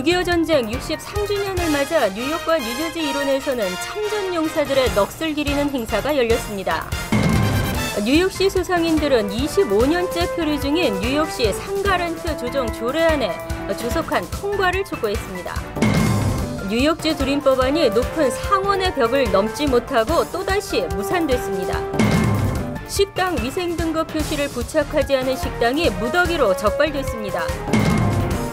6.25 전쟁 63주년을 맞아 뉴욕과 뉴저지 일원에서는 참전 용사들의 넋을 기리는 행사가 열렸습니다. 뉴욕시 소상인들은 25년째 표류 중인 뉴욕시 상가렌트 조정 조례안에 조속한 통과를 촉구했습니다. 뉴욕주 두림법안이 높은 상원의 벽을 넘지 못하고 또다시 무산됐습니다. 식당 위생 등급 표시를 부착하지 않은 식당이 무더기로 적발됐습니다.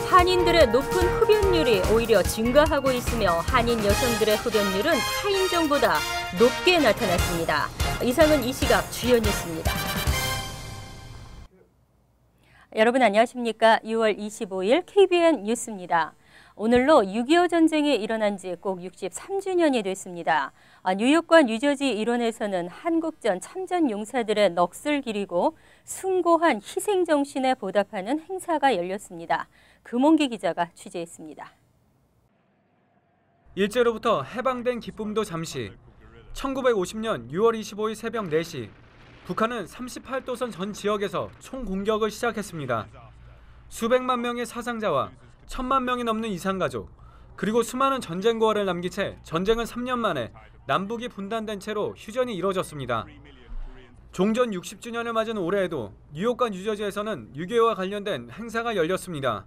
한인들의 높은 흡연율이 오히려 증가하고 있으며 한인 여성들의 흡연율은 타인종보다 높게 나타났습니다. 이상은 이 시각 주요 뉴스입니다. 여러분 안녕하십니까? 6월 25일 KBN 뉴스입니다. 오늘로 6.25 전쟁이 일어난 지 꼭 63주년이 됐습니다. 아, 뉴욕과 뉴저지 일원에서는 한국전 참전 용사들의 넋을 기리고 숭고한 희생 정신에 보답하는 행사가 열렸습니다. 금홍기 기자가 취재했습니다. 일제로부터 해방된 기쁨도 잠시 1950년 6월 25일 새벽 4시 북한은 38도선 전 지역에서 총공격을 시작했습니다. 수백만 명의 사상자와 천만 명이 넘는 이산가족 그리고 수많은 전쟁 고아를 남긴 채 전쟁은 3년 만에 남북이 분단된 채로 휴전이 이뤄졌습니다. 종전 60주년을 맞은 올해에도 뉴욕과 뉴저지에서는 6.25와 관련된 행사가 열렸습니다.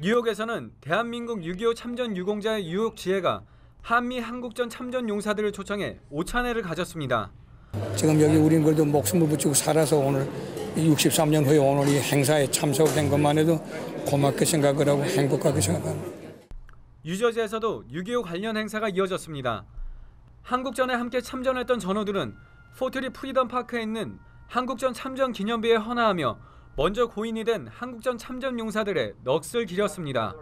뉴욕에서는 대한민국 6.25 참전 유공자의 뉴욕 지혜가 한미 한국전 참전 용사들을 초청해 오찬회를 가졌습니다. 지금 여기 우린 그래도 목숨을 붙이고 살아서 오늘 63년 후에 오늘 이 행사에 참석된 것만 해도 고맙게 생각을 하고 행복하게 생각합니다. 유저지에서도 6.25 관련 행사가 이어졌습니다. 한국전에 함께 참전했던 전우들은 포트리 프리덤 파크에 있는 한국전 참전 기념비에 헌화하며 먼저 고인이 된 한국전 참전 용사들의 넋을 기렸습니다.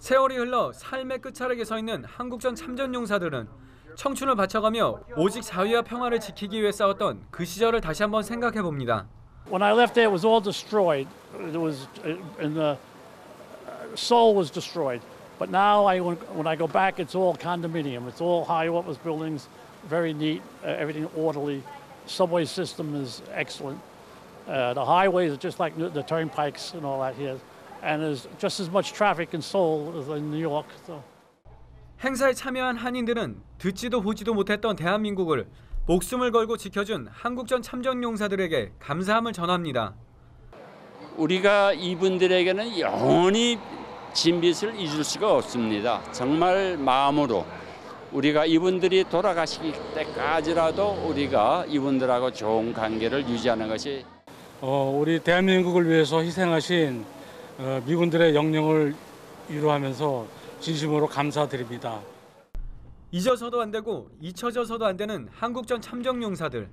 세월이 흘러 삶의 끝자락에 서 있는 한국전 참전 용사들은 청춘을 바쳐가며 오직 자유와 평화를 지키기 위해 싸웠던 그 시절을 다시 한번 생각해 봅니다. When I left there, it was all destroyed. It was, and the Seoul was destroyed. But now, I, when I go back, it's all condominium. It's all high office buildings, very neat, uh, everything orderly. Subway system is excellent. Uh, the highways are just like the turnpikes and all that here. And there's just as much traffic in Seoul as in New York. So. 행사에 참여한 한인들은 듣지도 보지도 못했던 대한민국을 목숨을 걸고 지켜준 한국전 참전 용사들에게 감사함을 전합니다. 우리가 이분들에게는 영원히 진빚을 잊을 수가 없습니다. 정말 마음으로 우리가 이분들이 돌아가시기 때까지라도 우리가 이분들하고 좋은 관계를 유지하는 것이 어, 우리 대한민국을 위해서 희생하신 어, 미군들의 영령을 위로하면서 진심으로 감사드립니다. 잊어서도 안 되고 잊혀져서도 안 되는 한국전 참전 용사들.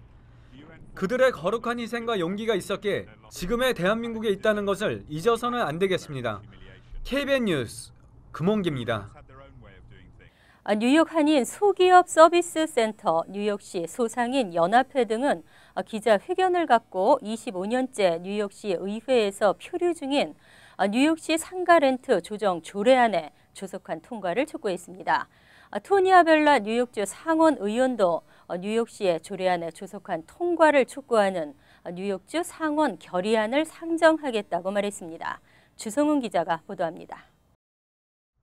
그들의 거룩한 희생과 용기가 있었기에 지금의 대한민국이 있다는 것을 잊어서는 안 되겠습니다. KBN 뉴스 금홍기입니다. 아, 뉴욕 한인 소기업 서비스 센터, 뉴욕시 소상인 연합회 등은 아, 기자 회견을 갖고 25년째 뉴욕시 의회에서 표류 중인 아, 뉴욕시 상가 렌트 조정 조례안의 조속한 통과를 촉구했습니다. 토니 아벨라 뉴욕주 상원 의원도 뉴욕시의 조례안에 조속한 통과를 촉구하는 뉴욕주 상원 결의안을 상정하겠다고 말했습니다. 주성훈 기자가 보도합니다.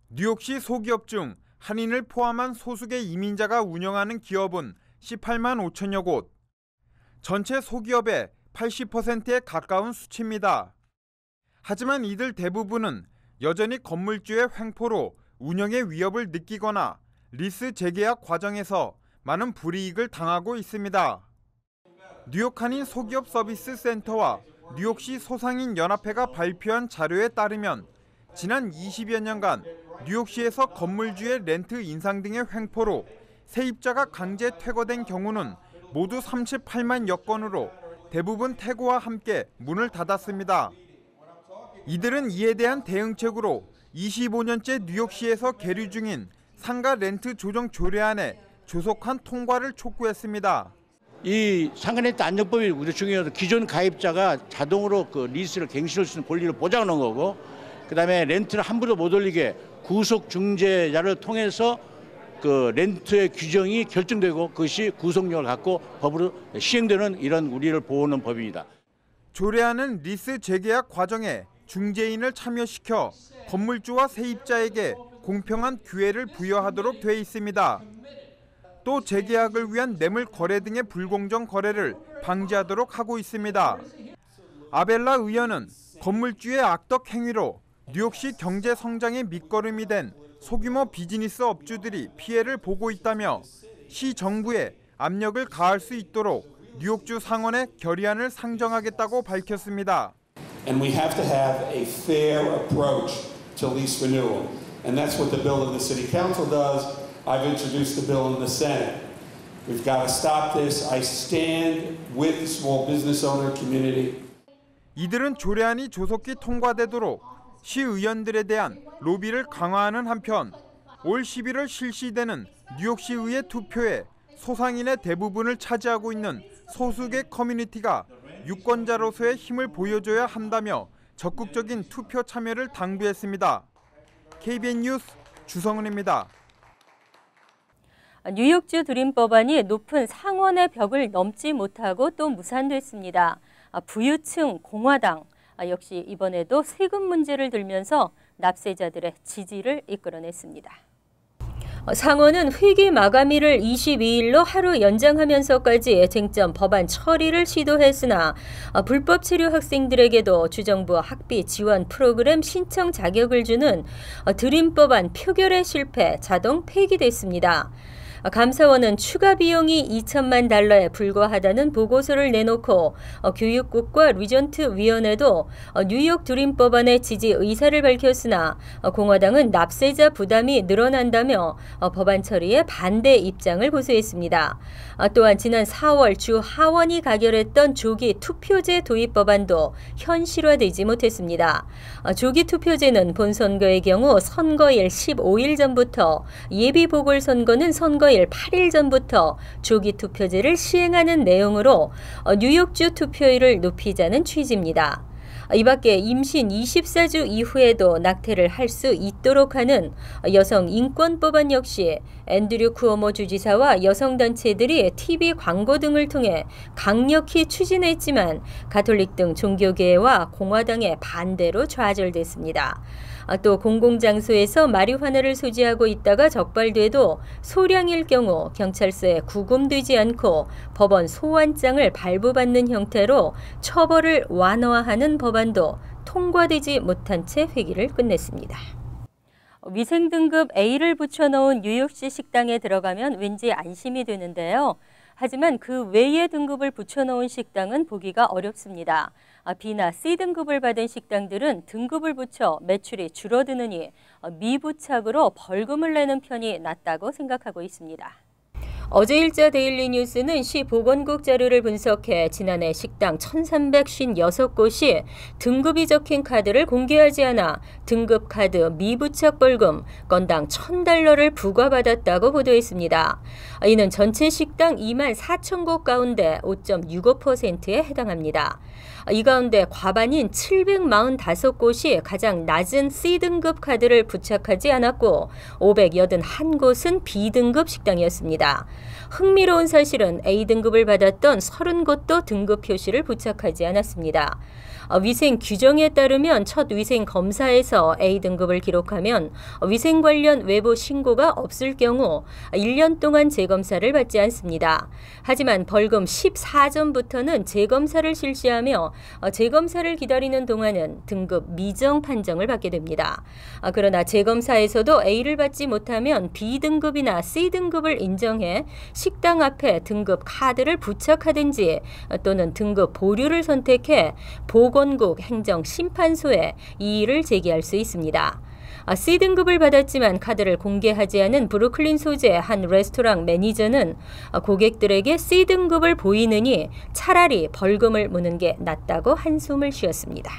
뉴욕시 소기업 중 한인을 포함한 소수의 이민자가 운영하는 기업은 18만 5천여 곳. 전체 소기업의 80%에 가까운 수치입니다. 하지만 이들 대부분은 여전히 건물주의 횡포로 운영의 위협을 느끼거나 리스 재계약 과정에서 많은 불이익을 당하고 있습니다. 뉴욕 한인 소기업 서비스 센터와 뉴욕시 소상인 연합회가 발표한 자료에 따르면 지난 20여 년간 뉴욕시에서 건물주의 렌트 인상 등의 횡포로 세입자가 강제 퇴거된 경우는 모두 38만 여건으로 대부분 퇴거와 함께 문을 닫았습니다. 이들은 이에 대한 대응책으로 25년째 뉴욕시에서 계류 중인 상가 렌트 조정 조례안에 조속한 통과를 촉구했습니다. 이 상가 렌트 안정법이 우리 중요해서 기존 가입자가 자동으로 그 리스를 갱신할 수 있는 권리를 보장하는 거고 그다음에 렌트를 함부로 못 올리게 구속 중재자를 통해서 그 렌트의 규정이 결정되고 그것이 구속력을 갖고 법으로 시행되는 이런 우리를 보호하는 법입니다. 조례안은 리스 재계약 과정에 중재인을 참여시켜 건물주와 세입자에게 공평한 기회를 부여하도록 돼 있습니다. 또 재계약을 위한 뇌물 거래 등의 불공정 거래를 방지하도록 하고 있습니다. 아벨라 의원은 건물주의 악덕 행위로 뉴욕시 경제 성장의 밑거름이 된 소규모 비즈니스 업주들이 피해를 보고 있다며 시 정부에 압력을 가할 수 있도록 뉴욕주 상원에 결의안을 상정하겠다고 밝혔습니다. And we have to have a fair approach to lease renewal. And that's what the bill in the City Council does. I've introduced the bill in the Senate. We've got to stop this. I stand with the small business owner community. 이들은 조례안이 조속히 통과되도록 시의원들에 대한 로비를 강화하는 한편 올 11월 실시되는 뉴욕시의회 투표에 소상인의 대부분을 차지하고 있는 소수계 커뮤니티가 유권자로서의 힘을 보여줘야 한다며 적극적인 투표 참여를 당부했습니다. KBN 뉴스 주성은입니다. 뉴욕주 드림 법안이 높은 상원의 벽을 넘지 못하고 또 무산됐습니다. 부유층 공화당 역시 이번에도 세금 문제를 들면서 납세자들의 지지를 이끌어냈습니다. 상원은 회기 마감일을 22일로 하루 연장하면서까지 쟁점 법안 처리를 시도했으나 불법 체류 학생들에게도 주정부 학비 지원 프로그램 신청 자격을 주는 드림 법안 표결에 실패 자동 폐기됐습니다. 감사원은 추가 비용이 2천만 달러에 불과하다는 보고서를 내놓고 어, 교육국과 리전트 위원회도 어, 뉴욕 드림 법안의 지지 의사를 밝혔으나 어, 공화당은 납세자 부담이 늘어난다며 법안 처리에 반대 입장을 고수했습니다. 또한 지난 4월 주 하원이 가결했던 조기 투표제 도입 법안도 현실화되지 못했습니다. 조기 투표제는 본선거의 경우 선거일 15일 전부터 예비 보궐선거는 선거 선거일 8일 전부터 조기 투표제를 시행하는 내용으로 어, 뉴욕주 투표율을 높이자는 취지입니다. 이 밖에 임신 24주 이후에도 낙태를 할 수 있도록 하는 여성 인권 법안 역시 앤드류 쿠어모 주지사와 여성단체들이 TV 광고 등을 통해 강력히 추진했지만 가톨릭 등 종교계와 공화당의 반대로 좌절됐습니다. 아, 또 공공장소에서 마리화나를 소지하고 있다가 적발돼도 소량일 경우 경찰서에 구금되지 않고 법원 소환장을 발부받는 형태로 처벌을 완화하는 법안도 통과되지 못한 채 회기를 끝냈습니다. 위생 등급 A를 붙여놓은 뉴욕시 식당에 들어가면 왠지 안심이 되는데요. 하지만 그 외의 등급을 붙여놓은 식당은 보기가 어렵습니다. 아, B나 C 등급을 받은 식당들은 등급을 붙여 매출이 줄어드느니 미부착으로 벌금을 내는 편이 낫다고 생각하고 있습니다. 어제 일자 데일리 뉴스는 시 보건국 자료를 분석해 지난해 식당 1356곳이 등급이 적힌 카드를 공개하지 않아 등급 카드 미부착 벌금 건당 1000달러를 부과받았다고 보도했습니다. 이는 전체 식당 2만 4천 곳 가운데 5.65%에 해당합니다. 이 가운데 과반인 745곳이 가장 낮은 C등급 카드를 부착하지 않았고 581곳은 B등급 식당이었습니다. 흥미로운 사실은 A등급을 받았던 30곳도 등급 표시를 부착하지 않았습니다. 어, 위생 규정에 따르면 첫 위생 검사에서 A등급을 기록하면 위생 관련 외부 신고가 없을 경우 1년 동안 재검사를 받지 않습니다. 하지만 벌금 14점부터는 재검사를 실시하 며 어, 재검사를 기다리는 동안은 등급 미정 판정을 받게 됩니다. 아, 그러나 재검사에서도 A를 받지 못하면 B등급이나 C등급을 인정해 식당 앞에 등급 카드를 부착하든지 또는 등급 보류를 선택해 보건국 행정심판소에 이의를 제기할 수 있습니다. 아, C등급을 받았지만 카드를 공개하지 않은 브루클린 소재 한 레스토랑 매니저는 아, 고객들에게 C등급을 보이느니 차라리 벌금을 무는 게 낫다고 한숨을 쉬었습니다.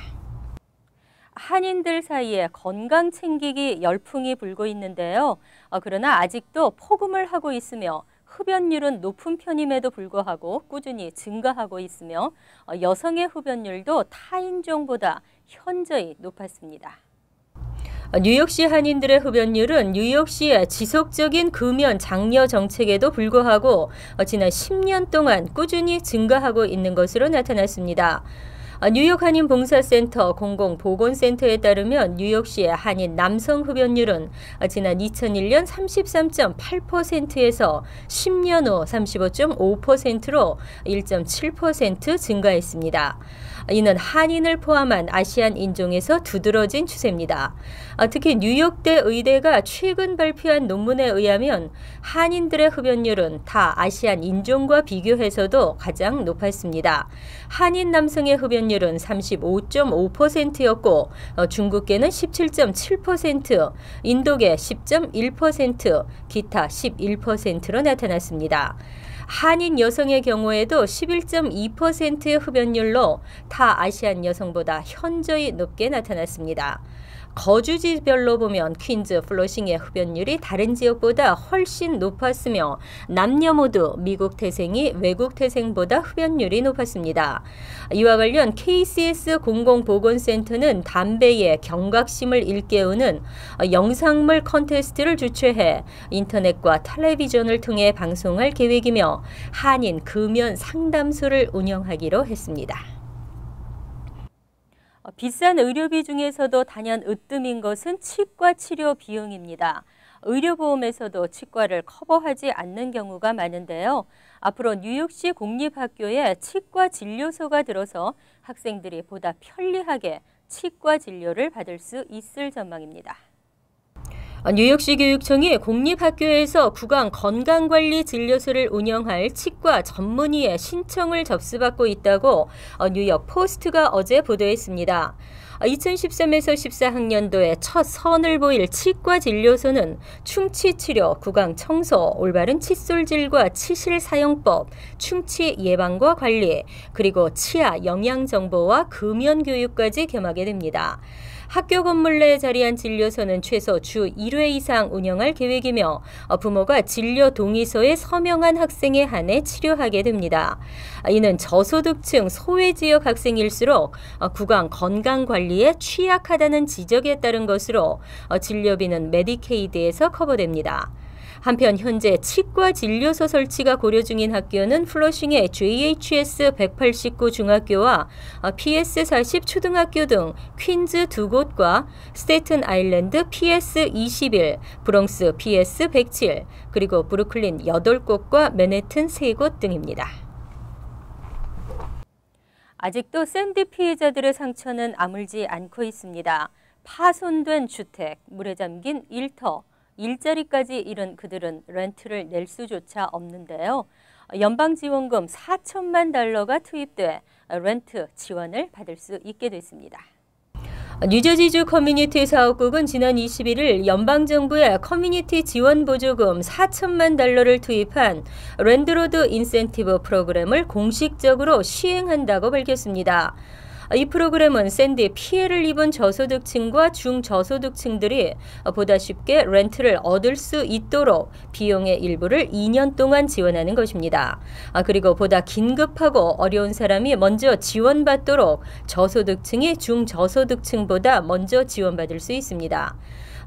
한인들 사이에 건강 챙기기 열풍이 불고 있는데요. 아, 그러나 아직도 폭음을 하고 있으며 흡연율은 높은 편임에도 불구하고 꾸준히 증가하고 있으며 어, 여성의 흡연율도 타인종보다 현저히 높았습니다. 어, 뉴욕시 한인들의 흡연율은 뉴욕시의 지속적인 금연 장려 정책에도 불구하고 어, 지난 10년 동안 꾸준히 증가하고 있는 것으로 나타났습니다. 아, 뉴욕 한인 봉사센터 공공보건센터에 따르면 뉴욕시의 한인 남성 흡연율은 아, 지난 2001년 33.8%에서 10년 후 35.5%로 1.7% 증가했습니다. 이는 한인을 포함한 아시안 인종에서 두드러진 추세입니다. 아, 특히 뉴욕대 의대가 최근 발표한 논문에 의하면 한인들의 흡연율은 다 아시안 인종과 비교해서도 가장 높았습니다. 한인 남성의 흡연 율은 35.5%였고 어, 중국계는 17.7%, 인도계 10.1%, 기타 11%로 나타났습니다. 한인 여성의 경우에도 11.2%의 흡연율로 타 아시안 여성보다 현저히 높게 나타났습니다. 거주지별로 보면 퀸즈, 플러싱의 흡연율이 다른 지역보다 훨씬 높았으며 남녀 모두 미국 태생이 외국 태생보다 흡연율이 높았습니다. 이와 관련 KCS 공공보건센터는 담배의 경각심을 일깨우는 영상물 컨테스트를 주최해 인터넷과 텔레비전을 통해 방송할 계획이며 한인 금연 상담소를 운영하기로 했습니다. 어, 비싼 의료비 중에서도 단연 으뜸인 것은 치과 치료 비용입니다. 의료보험에서도 치과를 커버하지 않는 경우가 많은데요. 앞으로 뉴욕시 공립학교에 치과 진료소가 들어서 학생들이 보다 편리하게 치과 진료를 받을 수 있을 전망입니다. 어, 뉴욕시 교육청이 공립학교에서 구강 건강관리 진료소를 운영할 치과 전문의의 신청을 접수받고 있다고 어, 뉴욕 포스트가 어제 보도했습니다. 2013에서 어, 14학년도에 첫 선을 보일 치과 진료소는 충치 치료, 구강 청소, 올바른 칫솔질과 치실 사용법, 충치 예방과 관리, 그리고 치아 영양 정보와 금연 교육까지 겸하게 됩니다. 학교 건물 내에 자리한 진료소는 최소 주 1회 이상 운영할 계획이며 어, 부모가 진료 동의서에 서명한 학생에 한해 치료하게 됩니다. 이는 저소득층 소외 지역 학생일수록 어, 구강 건강 관리에 취약하다는 지적에 따른 것으로 어, 진료비는 메디케이드에서 커버됩니다. 한편 현재 치과 진료소 설치가 고려 중인 학교는 플러싱의 JHS 189 중학교와 PS 40 초등학교 등 퀸즈 두 곳과 스테튼 아일랜드 PS 21, 브롱스 PS 107, 그리고 브루클린 8곳과 맨해튼 3곳 등입니다. 아직도 샌디 피해자들의 상처는 아물지 않고 있습니다. 파손된 주택, 물에 잠긴 일터, 일자리까지 잃은 그들은 렌트를 낼 수조차 없는데요. 연방지원금 4천만 달러가 투입돼 렌트 지원을 받을 수 있게 됐습니다. 뉴저지주 커뮤니티 사업국은 지난 21일 연방정부의 커뮤니티 지원 보조금 4천만 달러를 투입한 Landlord Incentive Program을 공식적으로 시행한다고 밝혔습니다. 이 프로그램은 샌디 피해를 입은 저소득층과 중저소득층들이 보다 쉽게 렌트를 얻을 수 있도록 비용의 일부를 2년 동안 지원하는 것입니다. 아, 그리고 보다 긴급하고 어려운 사람이 먼저 지원받도록 저소득층이 중저소득층보다 먼저 지원받을 수 있습니다.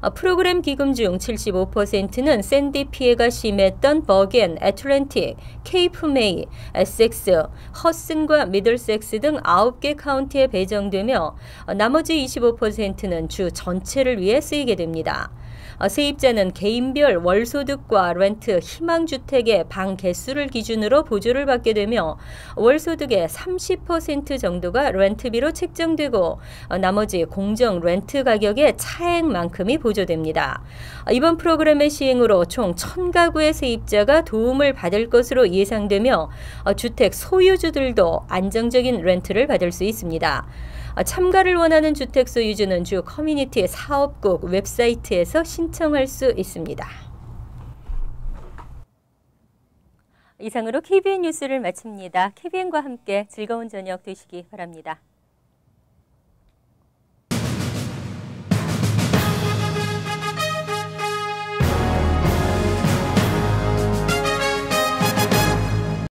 어, 프로그램 기금 중 75%는 샌디 피해가 심했던 버겐, 애틀랜틱, 케이프 메이, 에섹스, 허슨과 미들섹스 등 9개 카운티에 배정되며 어, 나머지 25%는 주 전체를 위해 쓰이게 됩니다. 어, 세입자는 개인별 월소득과 렌트 희망주택의 방 개수를 기준으로 보조를 받게 되며 월소득의 30% 정도가 렌트비로 책정되고 어, 나머지 공정 렌트 가격의 차액만큼이 보조 됩니다. 어, 이번 프로그램의 시행으로 총 1000가구의 세입자가 도움을 받을 것으로 예상되며 주택 소유주들도 안정적인 렌트를 받을 수 있습니다. 아, 참가를 원하는 주택 소유주는 주 커뮤니티 사업국 웹사이트에서 신청할 수 있습니다. 이상으로 KBN 뉴스를 마칩니다. KBN과 함께 즐거운 저녁 되시기 바랍니다.